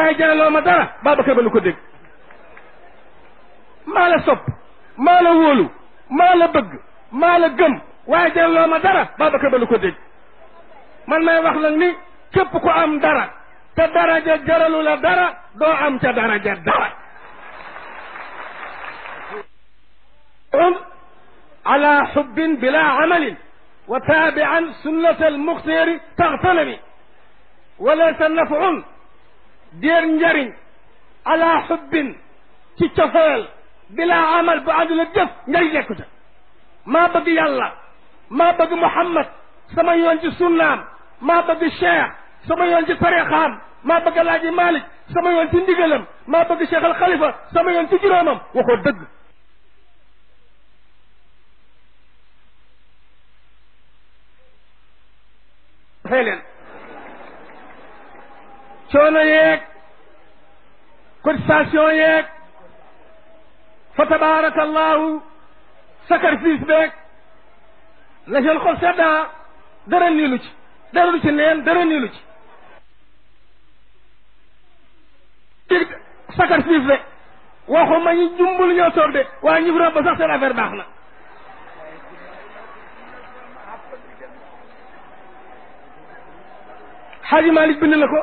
waaye jaraloo ma dara Babacar ba lu ko dégg maa la sopp maa la wóolu maa la bëgg maa la gëm waaye jaraloo ma dara Babacar ba lu ko dégg man may wax nag ni képp ku am dara te daraja jaralu la dara doo am ca daraja dara على حب بلا عمل وتابعا سنة المختار تغتنمي وليس نفع déer njariñ ala xubbin ci cofeel bilaa amal bu àndul ak jëf njariñ nekku ca. maa bëgg yàlla maa bëgg muhammad sama yoon ci sunnaam maa bëgg cheikh sama yoon ci tarixaam maa bëgg alaaji malik sama yoon ci ndigalam maa bëgg cheikh al xalifa sama yoon ci juróomam waxoo dëgg. Fay leen. چونو یک کرساسیوں یک فتبارت اللہ سکر فیس بیک لجل خل سبا درن نیلو چی درن نیل درن نیلو چی سکر فیس بیک واخو مانی جنبول نیو سور دے وانی برا بزاق سر افر باخنا حاجی مالک بن لکو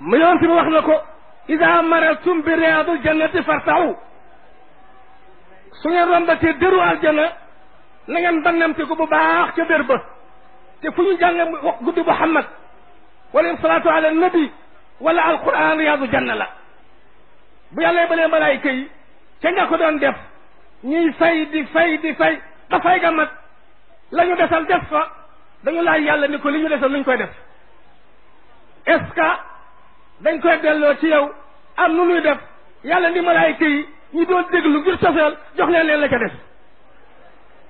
mu yonent bi wax na ko ida maraltum bi riyaadul jannati fartaxu. Su ngeen rombatee dëru aljanna na ngeen ko bu baax ca dër ba. Te fu ñu jàng guddi muhammad wala salaatu ala nabi wala alquran riyaadu janna la. Bu yàlla balee malaayika yi ca nga ko doon def ñuy fay di fay di fay ba fay ga la desal def fa dañu laaj yàlla ni ko li ñu desal luñ koy def. Dañ koy delloo ci yow am nu nuy def yàlla ni malaayika yi ñi doon déglu ngir cofeel jox leen leen la ca def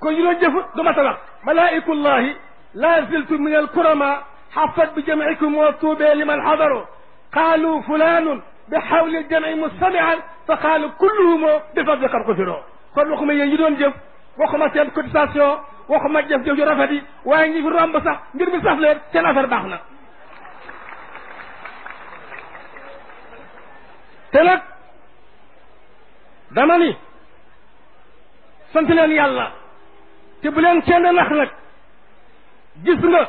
kon ñu doon jëf du ma ta wax malaikullahi la ziltu min alkurama xafat bi jamcikum wa tuubee liman xadaru qaalu fulanun bi xawli aljamci mustamian fa qaalu kulluhum bi fadli qad qufiroo kon waxuma yéen ñi doon jëf waxuma seen cotisation waxuma jëf jëf ju rafet yi waaye ñi fi romb sax ngir mi saf leen seen affaire baax na تلك دماني سنتلين يالا تبلين تشند نخلك جسنا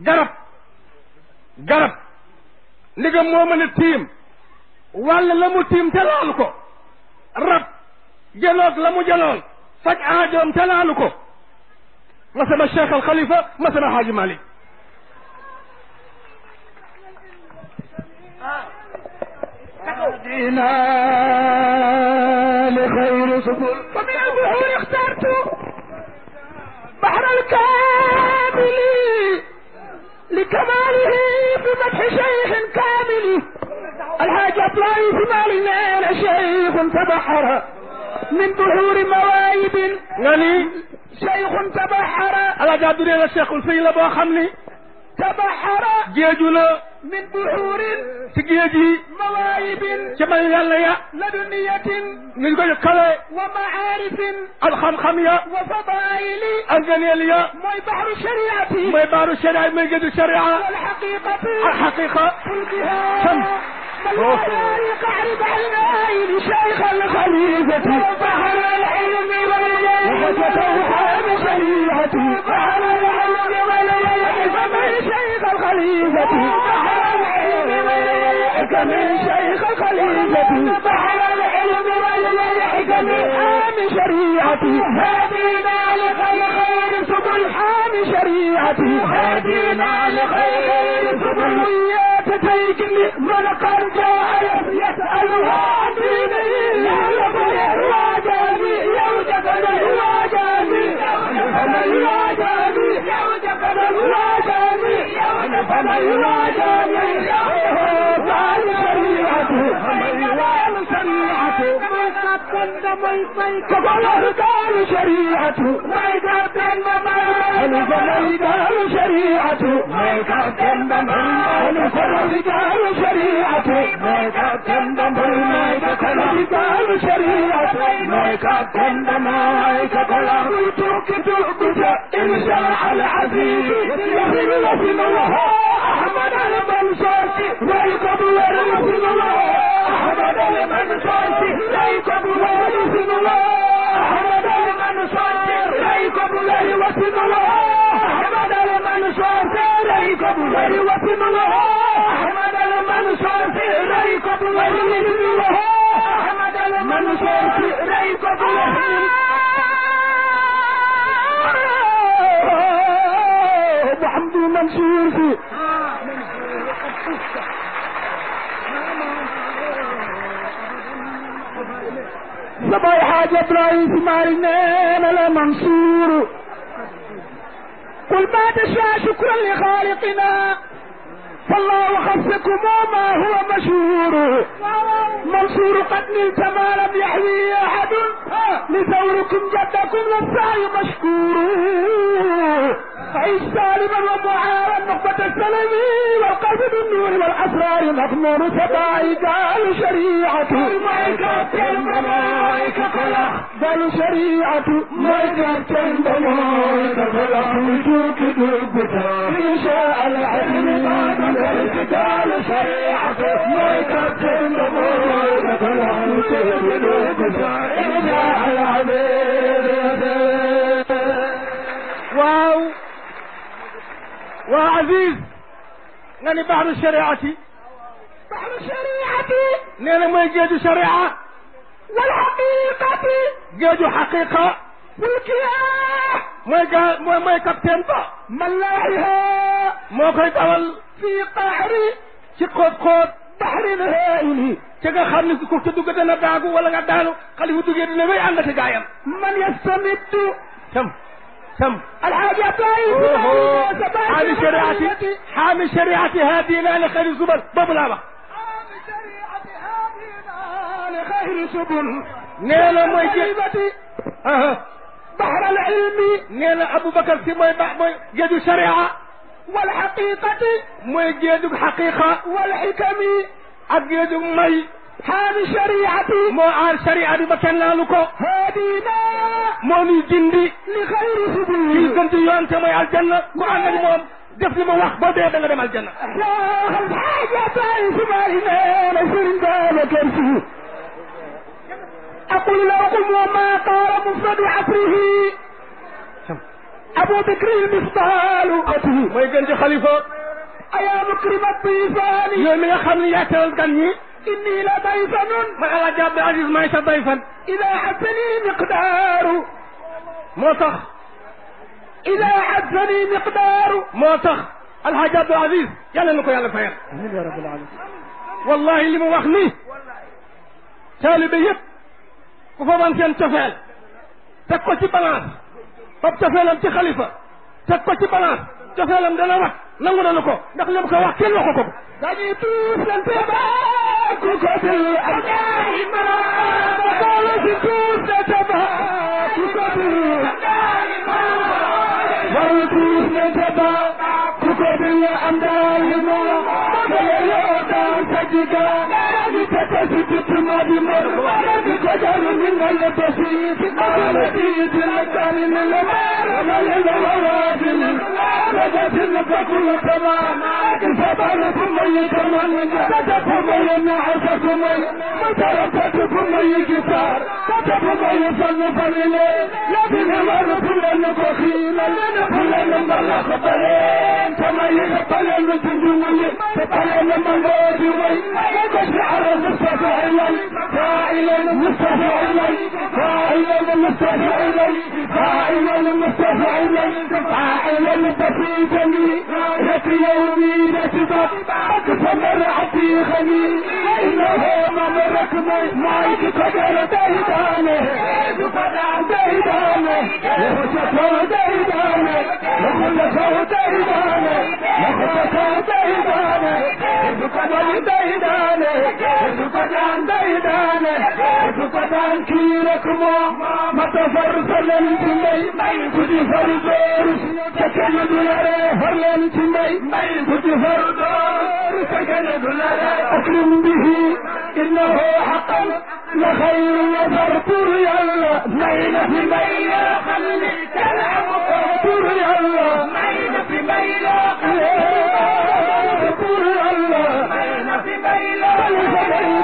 جرب جرب نيجا مومن تيم ولا لمو تيم تلالكو رب جلوك لمو جلول فك آدم تلالكو مثل الشيخ الخليفة مثل حاج مالي دينا لخير سبل. ومن البحور اخترت بحر الكامل لكماله بمدح شيخ كامل. الحاج اطلعي في مالنا شيخ تبحر. من بحور nga ni شيخ تبحر. cheikhul sëy la boo xam ni تبحر. géeju من بحور ci géej yi مواهب may yàlla ya لدنية ko kawe ومعارف xam-xam ya وفضائل ya موي بحر الشريعة. mooy baaru sharia mooy géeju sharia والحقيقة xaqiqa قلبها كم؟ قعر شيخ الخليفة. بحر العلم وفتوحان شريعة بحر العلم من شيخ الخليفة. بحر من شيخ الخليفة بحر العلم والجاه من حام شريعتي. هدينا لخير سبل حام شريعتي. هدينا لخير سبل يا تتيجني من جاء يسألها عن قال شريعته يقدم ما قال شريعته يقدم ما قال شريعته ما قال شريعته ما يقدم ما يقدم ترك ترك لمن شاءت لا يقبل رسول الله. أحمد لمن شاءت لا يقبل رسول الله. أحمد لمن شاءت لا يقبل رسول الله. أحمد لمن شاءت لا يقبل رسول الله. أحمد لمن شاءت لا يقبل رسول الله. أحمد لمن شاءت لا يقبل رسول الله محمد منصور في سباي حاجة إبراهيم اسماعيل لا منصور. قل ما تشاء شكرا لخالقنا. فالله خصكم ما هو مشهور. منصور قد نلت ما لم يحوي أحد. لثوركم جدكم للسعي مشكور. عيش سالما ومعارا نخبة السلم والقلب بالنور والأسرار مغمور سباعي قال شريعة قال شريعة ملكة الملائكة خلق وجوك دربتا إن شاء العلم قال شريعة. ملكة الملائكة خلق وجوك دربتا إن شاء العلم. waaw وعزيز. ناني بحر الشريعتي بحر شريعتي نانا ما يجيجو شريعة. والحقيقة. جيجو حقيقة. بلكي ما يقال ما ما يكتم با. ملاحها ما كيتول في قحري في قد قد بحر الهائلي تجا خامني كو تدو غدنا داغو ولا غا دانو. خلي ودو غير نوي اندا جايام من يستمد؟ كم كم الحاجة تايه شريعتي حامي شريعتي هذه لا لخير الزبل باب العبا لخير سبل نيلا ما بحر العلم. نيلا أبو بكر سي ما يد شريعة. والحقيقة. ما يجد الحقيقة والحكم. اجد مي هذه شريعتي. ما ار شريعة بكن لالوكو هذه ما موني جندي. لخير سبل كنت يوم تما الجنة. قرآن مو def li ma wax boo dee da nga dem aljanna حاجة إسماعيل سرين بالك يرسي أقول لكم وما قال مفرد عصره أبو بكر أتي mooy gën ci xalifa أيا مكرم الضيفان xam yaa teral gan ñi إني لضيفن man Alaaji Abdou Aziz maay sa dayfan إذا حسني مقدار tax إذا عزني مقدار. موتخ. الحاج عبد العزيز يلا نكو يلا فير يا رب العالمين. والله اللي مو وخني تالي بيت. كفو انت كان تفعل. تكو تي بلانس طب تفعل أنت خليفة. تكو تي بلانس تفعل أنت نوح نمونا نكو. نخلي بك وخ كل وخ كو داني توس لنتبا كوكو titu ma di ni ka ku la tama ki sa ba na ku ma yi ka ma ni ka ta ku ma yi na ha sa ku ma yi ma ta ra ta ku ma yi ki sa فاعلا مستفعلا فاعلا مستفعلا فاعلا فاعلا بسيطا لك يومي نسبك اقسم رعتي خلي انه ممرك مايك قدر ديدانه ديدانه يخشكوا ديدانه يخشكوا ديدانه يخشكوا ديدانه يخشكوا ديدانه يخشكوا ديدانه كدي فردور سكن دولاره هرلن تمي كدي فردور سكن دولاره أكرم به إنه حقا. لخير وفرطر يلا مين في مين خلي تلعب فرطر يلا مين في مين فرطر يلا مين في مين خلي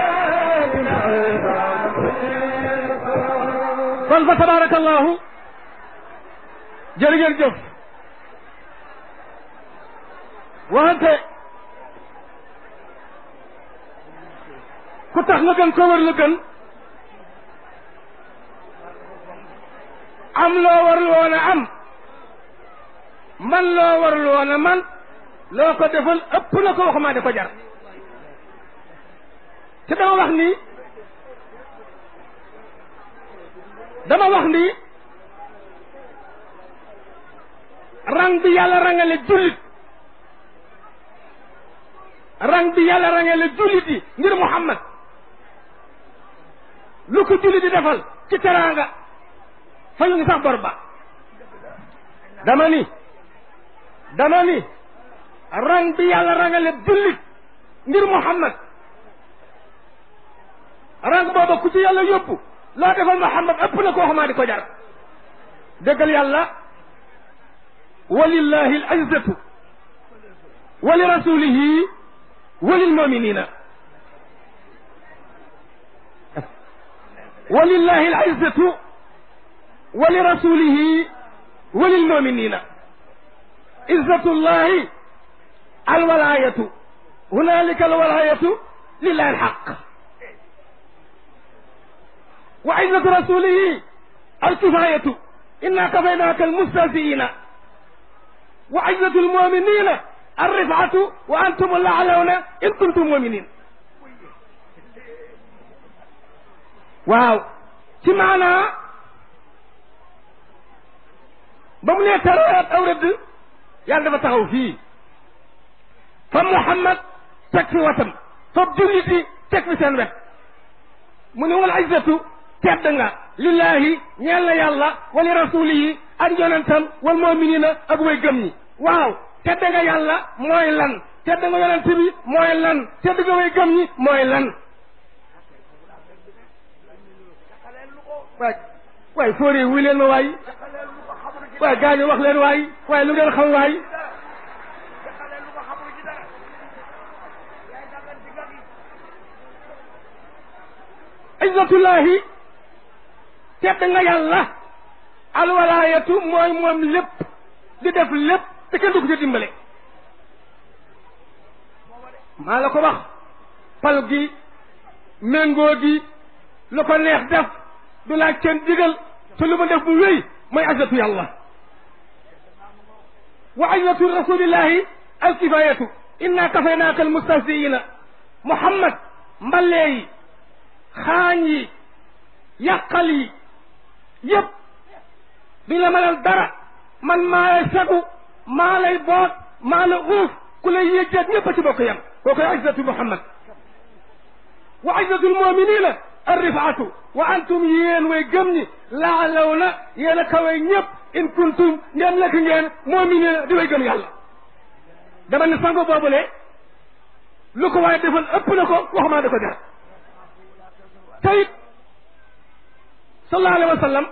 بل تبارك الله جري جري جوف وانت كتخ لغن كور لغن ام لو ورلون ام من لو ورلون من لو كدفل اپنا كو خمان دفجر تدعو وخني dama wax ni rang bi yàlla rangale jullit rang bi yàlla rangale jullit yi ngir Muhammad lu ko jullit di defal ci teraanga fa ñu ngi sax bor dama ni dama ni rang bi yàlla rangale jullit ngir Muhammad rang booba ku ci yàlla yóbbu لا دفال محمد أبنا كوه ما دي كجار دقل يالله ولله العزة ولرسوله وللمؤمنين ولله العزة ولرسوله وللمؤمنين عزة الله الولاية هنالك الولاية لله الحق وعزة رسوله. الكفاية. إنا كفيناك المستهزئين. وعزة المؤمنين. الرفعة. وأنتم الأعلون. إن كنتم مؤمنين. واو. سمعنا بمني ترات أو رد يالله بتاعو في فمحمد تكفي وتم فبجلسي تكفي سنبه من هو العزة tedd nga. Lillahi ñeel yàlla wa li rasulihi ak yonentam wal muminina ak way gëm ñi. Waaw tedd nga yàlla mooy lan? Tedd nga yonent bi mooy lan? Tedd nga way gëm ñi mooy lan? Waay waay fóoree wuy leen ma waay. Waay gaañu wax leen waay. Waay lu ngeen xam waay. Izzatullahi tedd nga yàlla alwalaayatu mooy moom lépp di def lépp te kenn du ko ci dimbale maa la ko wax pal gi méngoo gi lu ko neex def du laaj kenn digal te lu ma def mu wéy mooy izzatu yàlla wa izzatu rasulillahi alkifayatu inna kafaynaaka almustahziina muhammad mbalee yi xaañ yi yàqal yi yëpp duñ la mënal dara man maa lay sagu maa lay boot maa la uuf ku lay yéjjeet ñëpp a ci bokk yam koo koy izzatu muhammad wa izzatu almuminina arrifaatu wa antum yéen way gëm ñi laalaw na yéen a kawe ñëpp in kuntum ngeen nekk ngeen muminina di way gëm yàlla dama ne sango boobule lu ko waaye defal ëpp na ko waxumaa da ko jar tayit صلى الله عليه وسلم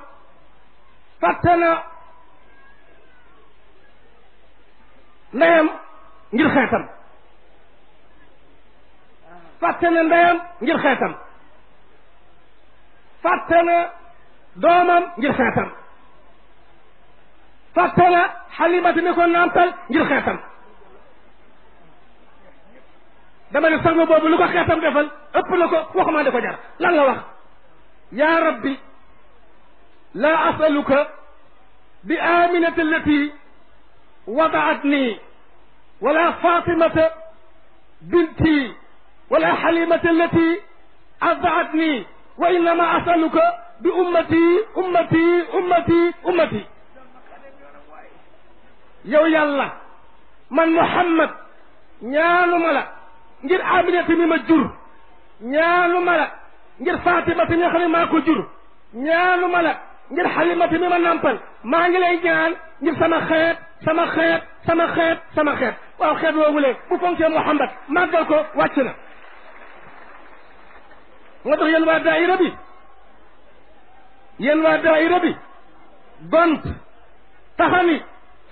فاتنا نعم نجل خيتم فاتنا نعم نجل خيتم فاتنا دوما نجل خيتم فاتنا حليمة نكون نامتل نجل خيتم dama ne sax ma boobu lu ko xeetam defal ëpp na ko wax ma ne ko jar. Lan la wax? Yaa rabbi لا أسألك بآمنة التي وضعتني ولا فاطمة بنتي ولا حليمة التي أضعتني وإنما أسألك بأمتي أمتي أمتي أمتي. يو يالله من محمد نيانو ملا غير آمنة مما جر نيانو ملا غير فاطمة نيخلي ماكو كجر نيانو ملا. Ngir xalimata mi ma nampal maa ngi lay ñaan ngir sama xeet sama xeet sama xeet sama xeet waaw xeet woowule bu fonkee muhammad màggal ko wàcc na moo tax yéen waa daayira bi yéen waa daayira bi gont taxani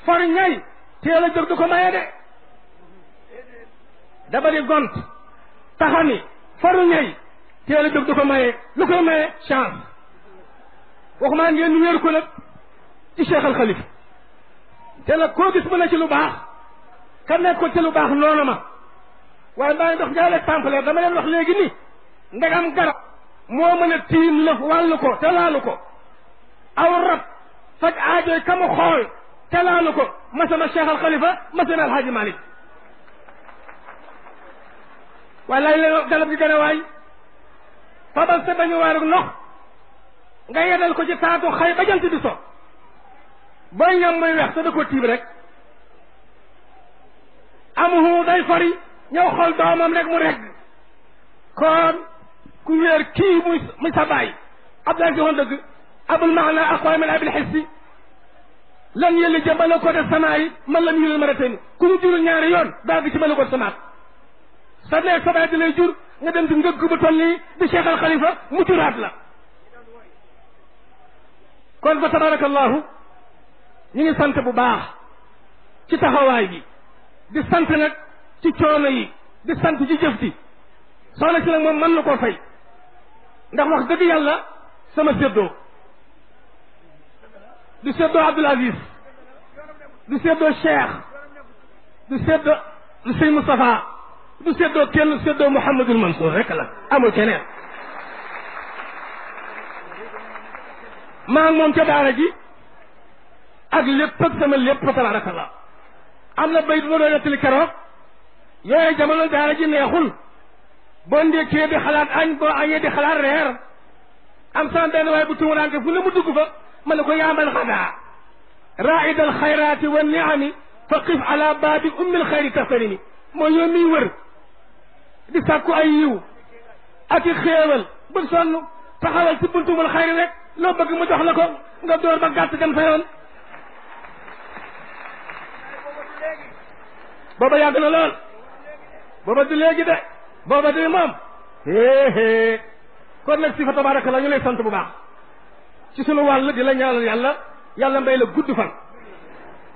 for ñay teel a jóg du ko maye de dama di gont taxani faru ñay teel a jóg du ko maye lu koy maye chance waxumaa ngeen wéeru ko nag ci Cheikh Al Khalifa te nag koo gis mu ne ci lu baax ka nekk ko ci lu baax noonu ma waaye maa ngi dox jaay exemplaire dama leen wax léegi ni ndegam garab moo mën a tiim la wàllu ko te laalu ko aw rab faj aajoy ka mu xool te laalu ko masama Cheikh Al Khalifa masama Malick waaye laaj leen garab gi gën a waay fabal sa bañu waarug ndox nga yedal ko ci taatu xay ba jant di so booy ñam muy weex te da ko tiib rek amuhu day fari ñëw xool doomam rek mu regg kon ku wéer kii muy muy sa baay Abdoulaye si woon dëgg abul maana aqwa min abil xissi lan yëlli ja mala ko def samaa yi man lam yulil maratayni ku ñu jurul ñaari yoon daag ci mala ko samaat sa neeg sa baay di lay jur nga dem di ngëgg bu toll di Cheikh Al Khalifa mu juraat la kon fa tabarakallahu ñu ngi sant bu baax ci taxawaay bi di sant nag ci coono yi di sant ci jëf ci soxna si nag moom mën na koo fay ndax wax dëgg yàlla sama séddoo du séddoo Abdoul Aziz du séddoo Cheikh du séddoo du sëñ Moustapha du séddoo kenn séddoo Mouhamadul Mansour rek la amul keneen maa moom ca daara ji ak lépp ak sama lépp fa tabarakallah am na bay du ma doon nettali keroog yooyu jamono daara ji neexul boo ndékkee di xalaat añ boo añee di xalaat reer am sama benn waaye bu tumuraanke fu ne mu dugg fa ma ne ko yaamal xadaa raid al xayraati wa niami fa qif ala baabi ummil xayri taxtarimi moo yoon miy wër di sàkku ay yiw ak i xéewal bëgg sonn taxawal ci buntumul xayri rek loo bëgg mu jox la ko nga door ba gàtt dem sa yoon. booba yàgg na lool. booba du léegi de. booba di moom. héehée kon nag si fa tabaraka la ñu lay sant bu baax. ci sunu wàll di la ñaanal yàlla. yàlla may la gudd fan.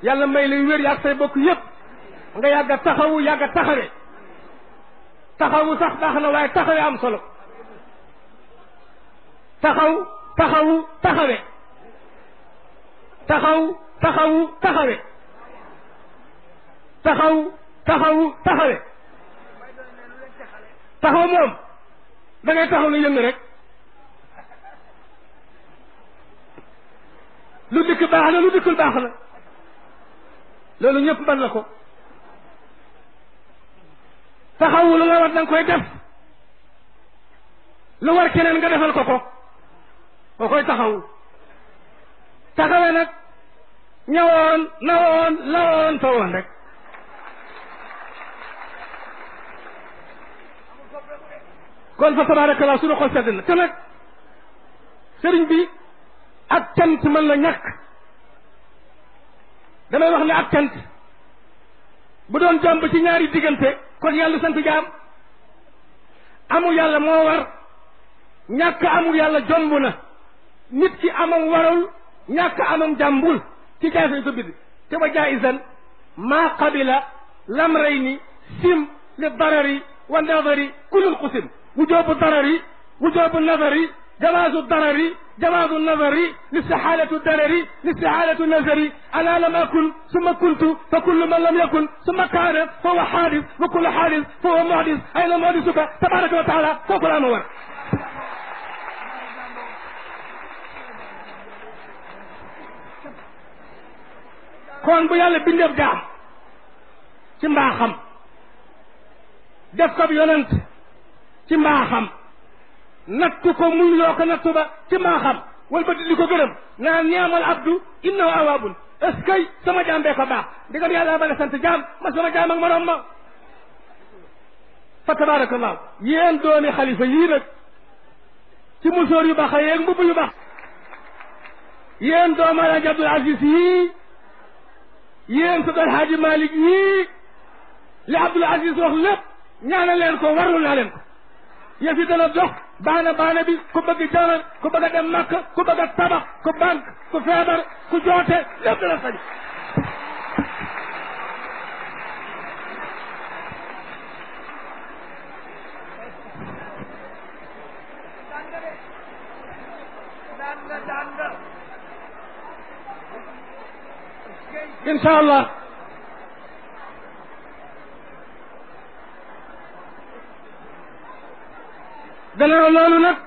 yàlla may la wér yaag say bokk yépp. nga yàgg a taxawu yàgg taxawe. taxawu sax baax na waaye taxawe am solo. taxaw taxawu taxawe. Taxaw taxawe. Taxaw taxawu taxawe. Taxaw moom da ngay taxaw ni yëng rek. Lu dikk baax na lu dikkul baax na. Loolu ñëpp mën na ko. Taxawu lu la war da nga koy def. Lu war keneen nga defal ko ko. Koo koy taxaw taxawe nag ñawoon nawoon lawoon tawoon rek. Kon fa tabarakallah suñu xol sedd na. Te nag sëriñ bi ak cant mën la ñàkk. Damay wax ne ak cant bu doon jàmb ci ñaari diggante kon yàlla sant jaam. Amul yàlla moo war ñàkk amul yàlla jomb na. Nit ki amam warul ñàkk amam jàmbul. Ci sañ ko bind te wa jaaisan maa qabila lamrayni sim li darari wa nadari kullul qusim. وجوب الضرر وجوب النظر جواز الضرر جواز النظر لاستحالة الضرر لاستحالة النظر أنا لم أكن ثم كنت فكل من لم يكن ثم كان فهو حادث وكل حادث فهو محدث أين محدثك تبارك وتعالى فوق الأنوار kon bu yàlla bindeef jaam ci mbaaxam def ko yonent ci mbaaxam nattu ko muñ loo ko nattu ba ci mbaaxam wal ba di ko gërëm naan ñaamal abdu innahu awaabun est-ce que sama jaam bee ko baax digam yàlla ba nga sant jaam ma sama jaam ak moroom ma fa tabarakallahu yéen doomi xalifa yii nag ci musóor yu baax yeeg mbubb yu baax yéen doomu alaaji abdul aziz yii yéen sa alhaaji malik yii li abdul aziz wax lépp ñaanal leen ko warul naa leen ko yëf yi dana dox baana baana bi ku bëgg jalan ku bëgg a dem màkk ku bëgg a tabax ku banque ku feebar ku joote lépp dana sañ incha allah. gannaaw loolu nag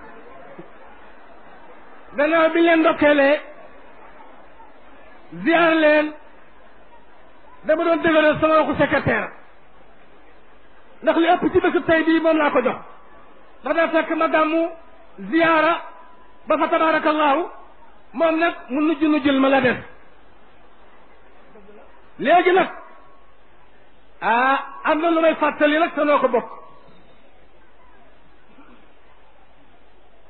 gannaaw bi leen ndokkeelee ziar leen. dama doon dëgëral sama waxu secrétaire. ndax li ëpp ci bésu tey bii moom laa ko jox. ndax daa fekk ma ziyaara ba fa tabarakallahu moom nag mu nujj nujjul ma la def léegi nag ah am na lu may fàttali nag te noo ko bokk.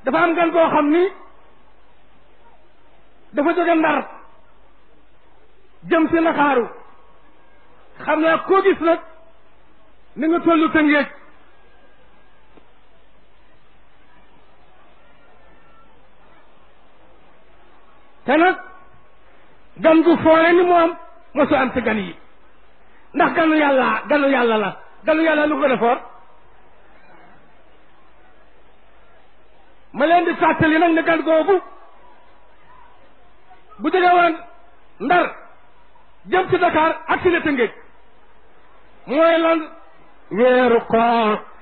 Dafa am gan koo xam ni dafa jóge ndar jëm si Ndakaaru. Xam naa koo gis nag ni nga tollu Tëngéej. Te nag gan gu foore ni moom mosu am ci gan yi. ndax ganu yàlla ganu yàlla la. ganu yàlla lu gën a ma leen di fàttali nag ne gan googu bu jóge woon ndar jëm ci Dakar ak si la Tëngéej. mooy lan? weeru koor.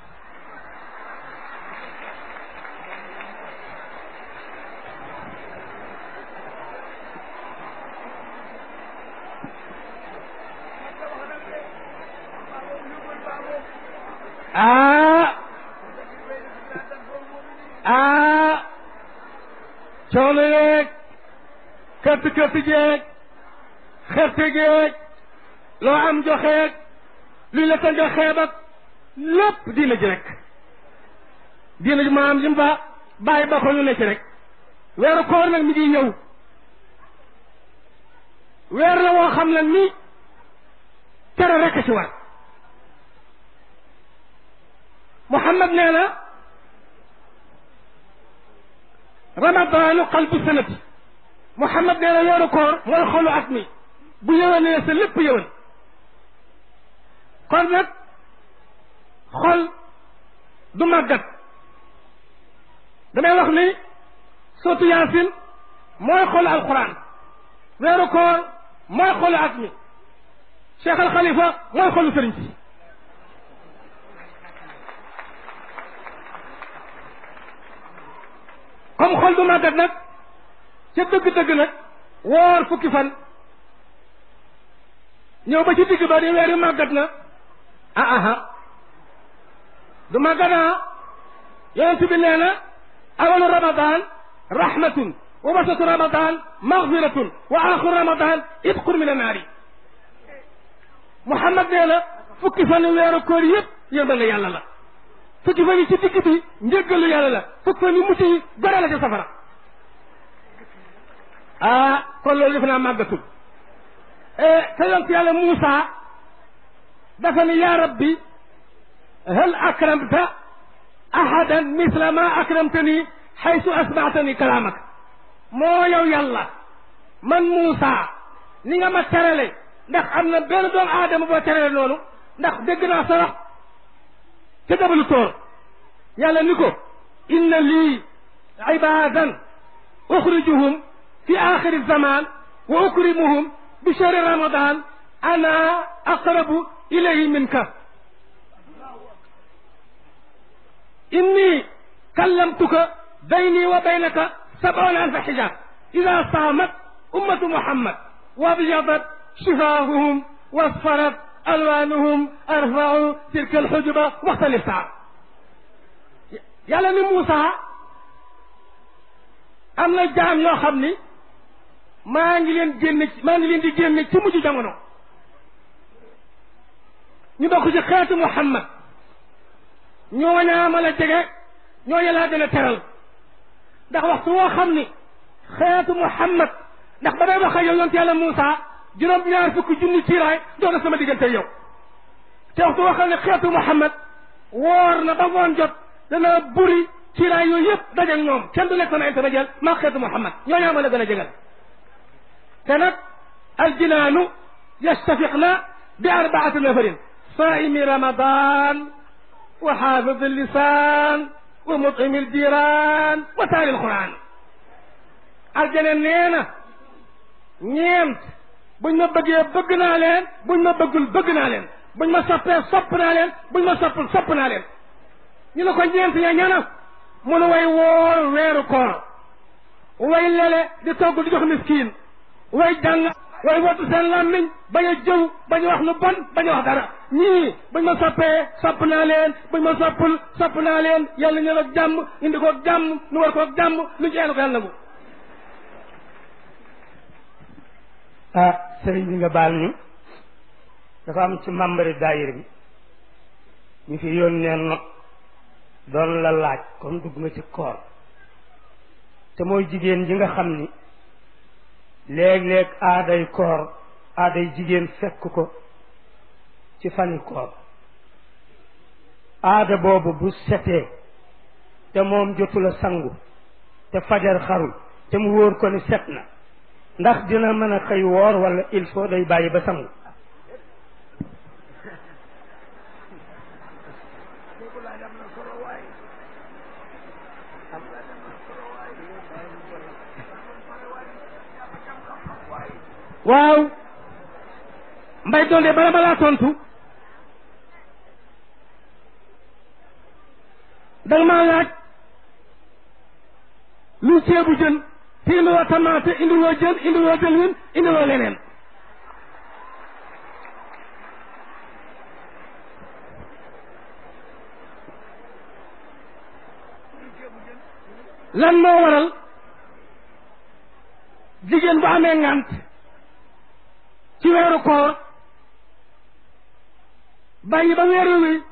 Diina ji maam jim ba bàyyi ba ko ñu ne ci rek weeru koor nag mi ngi ñëw weer la woo xam ne ni tere rek ci war Muhammad nee na ramadaanu qalbu sanati محمد نيرا يارو كور مول خولو اتني بو يوان نيسا لب يوان قول نك خول دو مغد دمي وخني سوت ياسين مول خولو القرآن نيرو كور مول خولو اتني شيخ الخليفة مول خولو سرنجي كم خول دو مغد نك ca dëgg-dëgg nag woor fukki fan ñëw ba ci digg ba di weer yu màggat na ah aha du màggat ah yonent bi nee na awalu ramadan rahmatun wa wasatu ramadan maghfiratun wa axiru ramadan itqun min annaari Muhammad nee na fukki fan weeru koor yëpp yërmande yàlla la fukki fan yi ci digg bi njëggalu yàlla la fukki fan yi la safara ah kon loolu defe naa màggatul te yonent yàlla Muusa dafa ni yaa rabbi hal akramta ahadan misla ma akramtani xaysu asmaatani kalaamak moo yow yàlla man Muusa ni nga ma terale ndax am na benn doomu aadama boo terale noonu ndax dégg naa sa wax ca dabalu toor yàlla ni ko inna lii ibadan uxrijuhum في آخر الزمان وأكرمهم بشهر رمضان أنا أقرب إليه منك. إني كلمتك بيني وبينك سبعون ألف حجاب. إذا صامت أمة محمد وابيضت شفاههم واصفرت ألوانهم أرفعوا تلك الحجبة وقت يا لمي موسى أمنا الجامع يا خبني maa ngi leen génne maa ngi leen di génne ci mujj jamono ñu bokk ci xeetu Muhammad ñooñaa ma la jege ñooña laa gën a teral ndax waxtu woo xam ni xeetu Muhammad ndax ba day wax ak yow yonent yàlla Muusa juróom ñaar fukki junni ciiraay doon na sama diggante yow te waxtu woo xam ne xeetu Muhammad woor na ba ngoon jot dana buri kiiraay yooyu yëpp daje ñoom kenn du nekk sama intermédiaire maa xeetu Muhammad ñooñaa ma la gën a jegal كانت الجنان يشتفقن بأربعة نفر صائم رمضان وحافظ اللسان ومطعم الجيران وتالي القرآن. الجنان نينة نيمت. بن بقي بقنا لين بن بقل بقنا لين. بن ما سبنا سبنا لين بن ما سبنا سبنا لين. نينكو نيمت يا نينة منو وي وور ويرو كور ويلالي دي توقو دي مسكين. Way jàng way wattu seen làmmiñ bañ a jëw bañ a wax lu bon bañ a wax dara. Ñii bañ ma soppee sopp naa leen bañ ma soppul sopp naa leen yàlla ñëw ak jàmm indi ko jàmm nu war ko jàmm lu ci ko yàlla nangu. Ah bi nga baal ñu. Dafa am ci membre daayira bi ñu fi yónnee not doon la laaj kon dugg nga ci koor. Te mooy jigéen ji nga xam ni léeg-léeg aaday koor aaday jigéen fekk ko ci fani aada boobu bu setee te moom jotul a sangu te fajar xarul te mu wóor ko ni set na ndax dina mën a xëy woor wala il faut day bàyyi ba sangu. Waaw. Mbay doon de bala balaa tontu. Danga maa laaj. Lu ceebu jën. Te indiwoo tamaate indiwoo jën indiwoo dëlwin indiwoo leneen. Lan moo waral jigéen bu amee ngant ci weeru koor. bàyyi ba weeru wi.